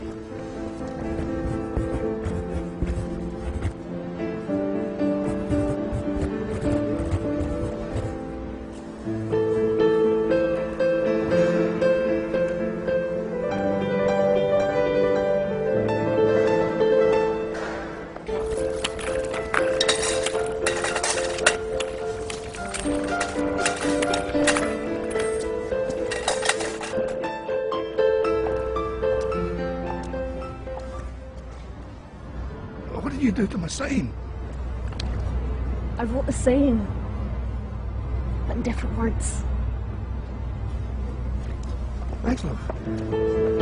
え? Did you do to my sign? I wrote the saying, but in different words. Thanks, love.